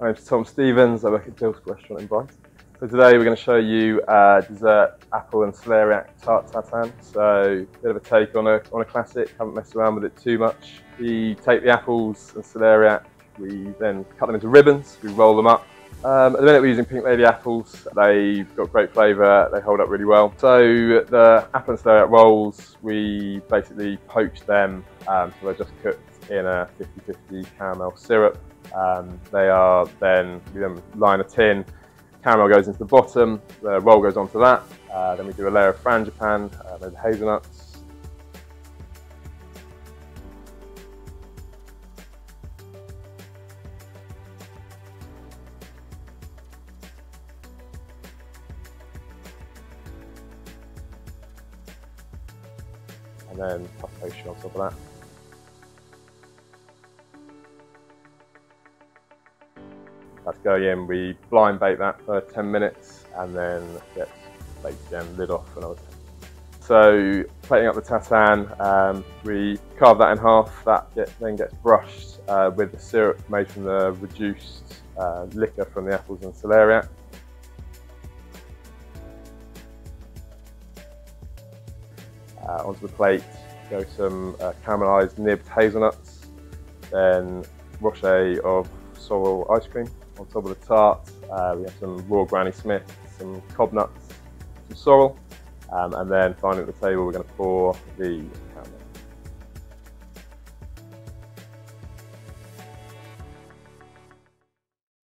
My name's Tom Stephens. I work at Dilsk Restaurant in Brighton. So today we're going to show you a dessert apple and celeriac tart tatin. So a bit of a take on a, on a classic, haven't messed around with it too much. We take the apples and celeriac, we then cut them into ribbons, we roll them up. Um, at the minute we're using pink lady apples, they've got great flavour, they hold up really well. So the apple and celeriac rolls, we basically poach them um, so they're just cooked in a 50-50 caramel syrup. Um, they are then, we line a tin, caramel goes into the bottom, the roll goes onto that, uh, then we do a layer of frangipane, uh, maybe hazelnuts, and then puff pastry on top of that. That's going in, we blind bake that for 10 minutes and then gets baked again, lid off another 10 so plating up the tatin, um, we carve that in half, that get, then gets brushed uh, with the syrup made from the reduced uh, liquor from the apples and celeriac. Uh, onto the plate go some uh, caramelised nibbed hazelnuts, then rocher of sorrel ice cream, on top of the tart, uh, we have some raw Granny Smith, some cob nuts, some sorrel, um, and then finally at the table we're going to pour the